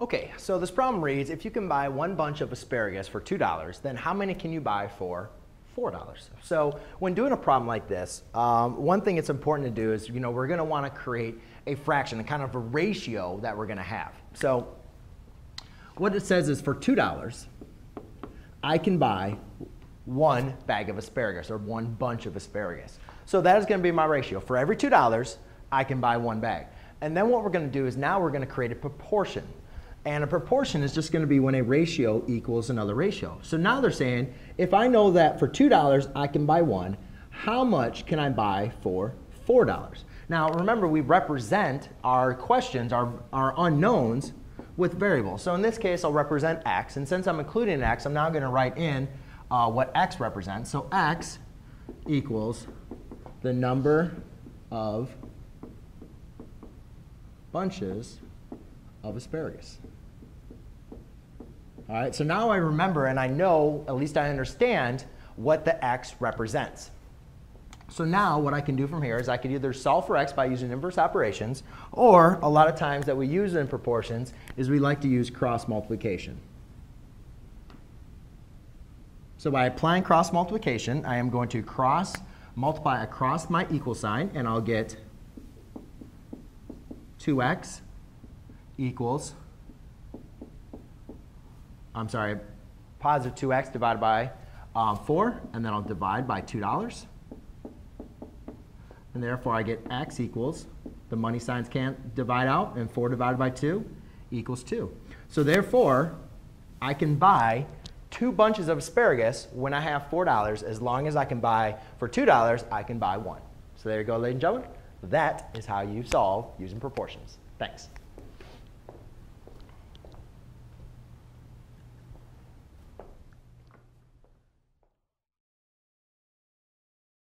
Okay, so this problem reads, if you can buy one bunch of asparagus for $2, then how many can you buy for $4? So when doing a problem like this, um, one thing it's important to do is, you know, we're gonna wanna create a fraction, a kind of a ratio that we're gonna have. So what it says is for $2, I can buy one bag of asparagus or one bunch of asparagus. So that is gonna be my ratio. For every $2, I can buy one bag. And then what we're gonna do is now we're gonna create a proportion. And a proportion is just going to be when a ratio equals another ratio. So now they're saying, if I know that for $2 I can buy one, how much can I buy for $4? Now remember, we represent our questions, our, our unknowns, with variables. So in this case, I'll represent x. And since I'm including x, I'm now going to write in uh, what x represents. So x equals the number of bunches of asparagus. All right, so now I remember and I know, at least I understand, what the x represents. So now what I can do from here is I could either solve for x by using inverse operations, or a lot of times that we use in proportions is we like to use cross multiplication. So by applying cross multiplication, I am going to cross multiply across my equal sign, and I'll get 2x equals I'm sorry, positive 2x divided by um, 4, and then I'll divide by $2. And therefore, I get x equals, the money signs can't divide out, and 4 divided by 2 equals 2. So therefore, I can buy two bunches of asparagus when I have $4. As long as I can buy, for $2, I can buy one. So there you go, ladies and gentlemen. That is how you solve using proportions. Thanks.